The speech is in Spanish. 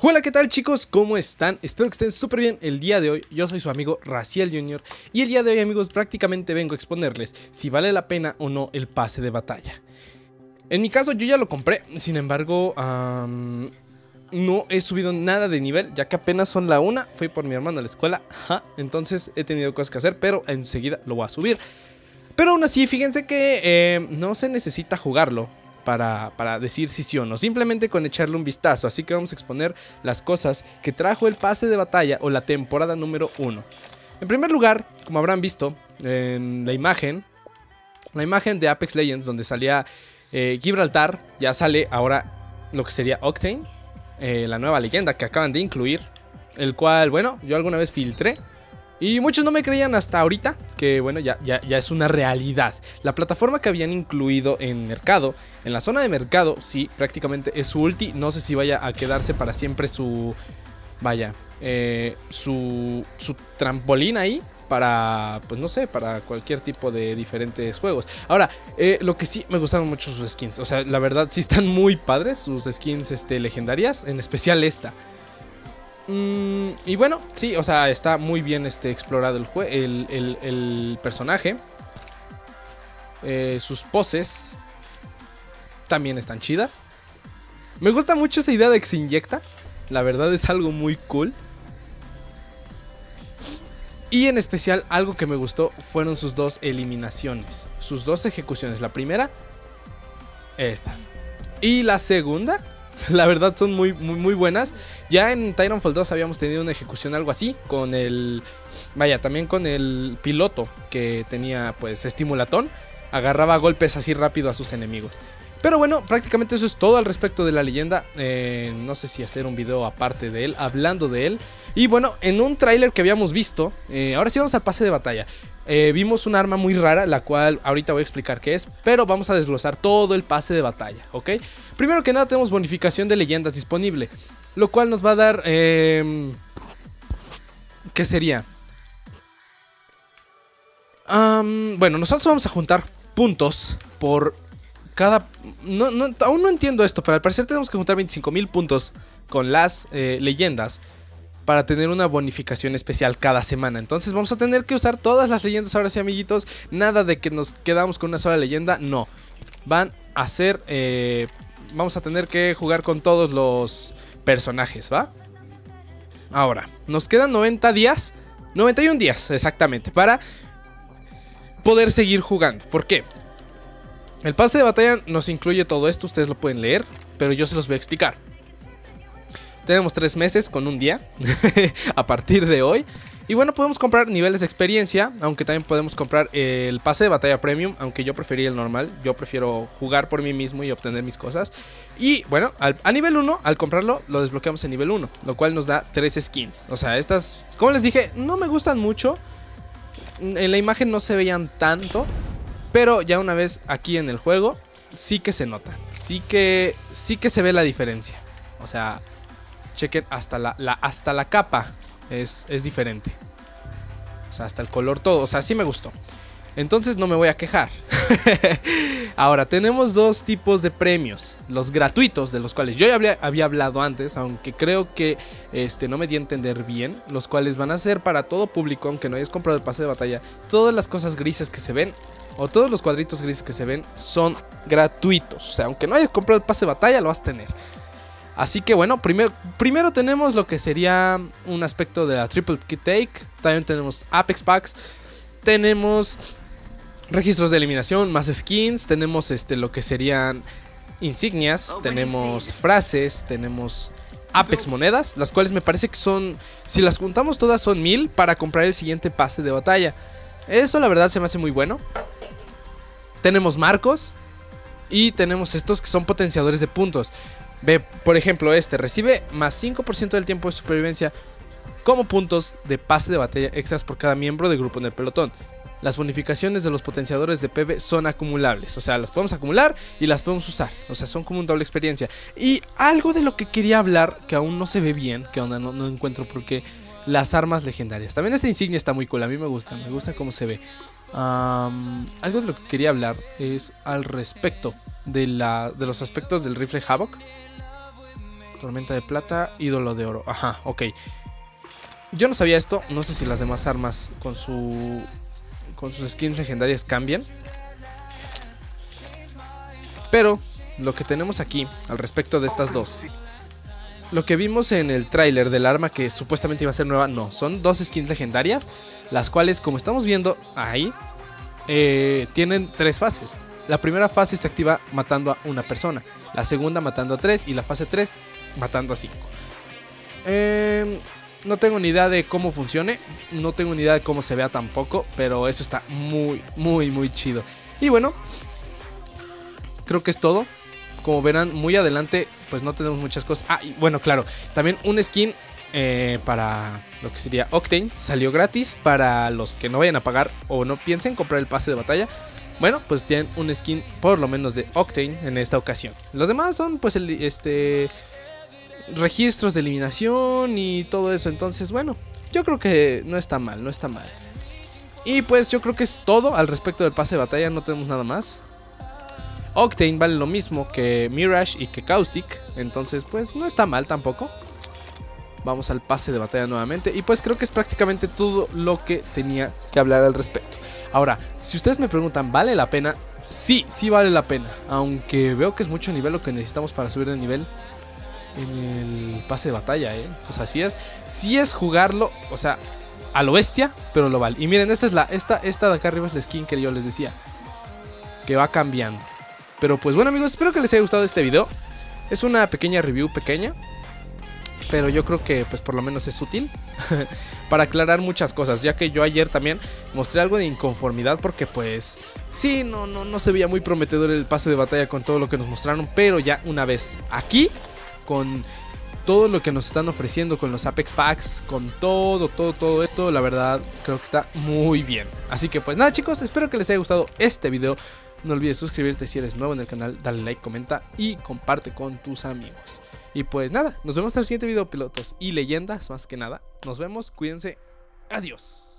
Hola, ¿qué tal chicos? ¿Cómo están? Espero que estén súper bien el día de hoy. Yo soy su amigo Raciel Jr. Y el día de hoy, amigos, prácticamente vengo a exponerles si vale la pena o no el pase de batalla. En mi caso, yo ya lo compré, sin embargo, no he subido nada de nivel, ya que apenas son la una. Fui por mi hermano a la escuela, entonces he tenido cosas que hacer, pero enseguida lo voy a subir. Pero aún así, fíjense que eh, no se necesita jugarlo para, decir si sí o no, simplemente con echarle un vistazo. Así que vamos a exponer las cosas que trajo el pase de batalla o la temporada número 1. En primer lugar, como habrán visto en la imagen, la imagen de Apex Legends donde salía eh, Gibraltar, ya sale ahora lo que sería Octane, eh, la nueva leyenda que acaban de incluir, el cual, bueno, yo alguna vez filtré. Y muchos no me creían hasta ahorita que, bueno, ya, ya, ya es una realidad. La plataforma que habían incluido en mercado, en la zona de mercado, sí, prácticamente es su ulti. No sé si vaya a quedarse para siempre su, vaya, eh, su, su trampolín ahí para, pues no sé, para cualquier tipo de diferentes juegos. Ahora, eh, lo que sí me gustaron mucho sus skins, o sea, la verdad sí están muy padres sus skins este, legendarias, en especial esta. Mm, y bueno, sí, o sea, está muy bien este, explorado el, el, el, personaje. Eh, sus poses también están chidas. Me gusta mucho esa idea de que se inyecta. La verdad es algo muy cool. Y en especial algo que me gustó fueron sus dos eliminaciones. Sus dos ejecuciones. La primera, esta. Y la segunda, La verdad son muy, muy, buenas. Ya en Titanfall 2 habíamos tenido una ejecución algo así. Con el. Vaya, también con el piloto que tenía pues estimulatón. Agarraba golpes así rápido a sus enemigos. Pero bueno, prácticamente eso es todo al respecto de la leyenda. Eh, no sé si hacer un video aparte de él, hablando de él. Y bueno, en un tráiler que habíamos visto, eh, ahora sí vamos al pase de batalla. Eh, vimos un arma muy rara, la cual ahorita voy a explicar qué es, pero vamos a desglosar todo el pase de batalla, ¿ok? Primero que nada tenemos bonificación de leyendas disponible, lo cual nos va a dar... Eh, ¿Qué sería? bueno, nosotros vamos a juntar puntos por cada... aún no entiendo esto, pero al parecer tenemos que juntar 25.000 puntos con las eh, leyendas para tener una bonificación especial cada semana. Entonces vamos a tener que usar todas las leyendas ahora sí, amiguitos. Nada de que nos quedamos con una sola leyenda, no. Van a ser... Eh, vamos a tener que jugar con todos los personajes, ¿va? Ahora, nos quedan 90 días. 91 días, exactamente, para poder seguir jugando. ¿Por qué? El pase de batalla nos incluye todo esto, ustedes lo pueden leer, pero yo se los voy a explicar. Tenemos tres meses con un día a partir de hoy. Y bueno, podemos comprar niveles de experiencia, aunque también podemos comprar el pase de batalla premium, aunque yo prefería el normal. Yo prefiero jugar por mí mismo y obtener mis cosas. Y bueno, a nivel 1, al comprarlo, lo desbloqueamos en nivel 1, lo cual nos da tres skins. O sea, estas, como les dije, no me gustan mucho. En la imagen no se veían tanto, pero ya una vez aquí en el juego, sí que se nota. Sí que, sí que se ve la diferencia. O sea, Chequen, hasta la, hasta la capa es, es diferente. O sea, hasta el color todo. O sea, sí me gustó. Entonces no me voy a quejar. Ahora, tenemos dos tipos de premios. Los gratuitos, de los cuales yo ya había, había, hablado antes, aunque creo que este, no me di a entender bien. Los cuales van a ser para todo público, aunque no hayas comprado el pase de batalla. Todas las cosas grises que se ven, o todos los cuadritos grises que se ven, son gratuitos. O sea, aunque no hayas comprado el pase de batalla, lo vas a tener. Así que bueno, primero, primero tenemos lo que sería un aspecto de la Triple Kit Take. También tenemos Apex Packs. Tenemos registros de eliminación, más skins. Tenemos este, lo que serían insignias. Oh, tenemos frases. Tenemos Apex monedas. Las cuales me parece que son, si las juntamos todas, son mil para comprar el siguiente pase de batalla. Eso la verdad se me hace muy bueno. Tenemos marcos. Y tenemos estos que son potenciadores de puntos. Ve, por ejemplo, este recibe más 5% del tiempo de supervivencia como puntos de pase de batalla extras por cada miembro del grupo en el pelotón. Las bonificaciones de los potenciadores de PV son acumulables, o sea, las podemos acumular y las podemos usar, o sea, son como un doble experiencia. Y algo de lo que quería hablar, que aún no se ve bien, que aún no, encuentro porque las armas legendarias. También esta insignia está muy cool, a mí me gusta, me gusta cómo se ve. algo de lo que quería hablar es al respecto de, la, de los aspectos del rifle Havoc. Tormenta de plata, ídolo de oro. Ajá, ok. Yo no sabía esto. No sé si las demás armas con su. Con sus skins legendarias cambian. Pero lo que tenemos aquí al respecto de estas dos. Lo que vimos en el tráiler del arma que supuestamente iba a ser nueva, no, son dos skins legendarias, las cuales como estamos viendo ahí, eh, tienen tres fases. La primera fase se activa matando a una persona, la segunda matando a tres y la fase 3 matando a cinco. Eh, no tengo ni idea de cómo funcione, no tengo ni idea de cómo se vea tampoco, pero eso está muy, muy, muy chido. Y bueno, creo que es todo. Como verán, muy adelante, pues no tenemos muchas cosas. Ah, y bueno, claro, también un skin eh, para lo que sería Octane salió gratis para los que no vayan a pagar o no piensen comprar el pase de batalla. Bueno, pues tienen un skin por lo menos de Octane en esta ocasión. Los demás son pues el, este registros de eliminación y todo eso. Entonces, bueno, yo creo que no está mal, no está mal. Y pues yo creo que es todo al respecto del pase de batalla, no tenemos nada más. Octane vale lo mismo que Mirage y que Caustic, entonces pues no está mal tampoco. Vamos al pase de batalla nuevamente y pues creo que es prácticamente todo lo que tenía que hablar al respecto. Ahora, si ustedes me preguntan, ¿vale la pena? Sí, sí vale la pena, aunque veo que es mucho nivel lo que necesitamos para subir de nivel en el pase de batalla, ¿eh? O sea, sí es, sí es jugarlo, o sea, a lo bestia, pero lo vale. Y miren, esta es la, esta, esta de acá arriba es la skin que yo les decía, que va cambiando. Pero pues bueno amigos, espero que les haya gustado este video. Es una pequeña review pequeña. Pero yo creo que pues por lo menos es útil para aclarar muchas cosas, ya que yo ayer también mostré algo de inconformidad porque pues sí, no, no, no se veía muy prometedor el pase de batalla con todo lo que nos mostraron, pero ya una vez aquí, con todo lo que nos están ofreciendo con los Apex Packs, con todo, todo, todo esto, la verdad creo que está muy bien. Así que pues nada chicos, espero que les haya gustado este video. No olvides suscribirte si eres nuevo en el canal, dale like, comenta y comparte con tus amigos. Y pues nada, nos vemos en el siguiente video pilotos y leyendas más que nada. Nos vemos, cuídense, adiós.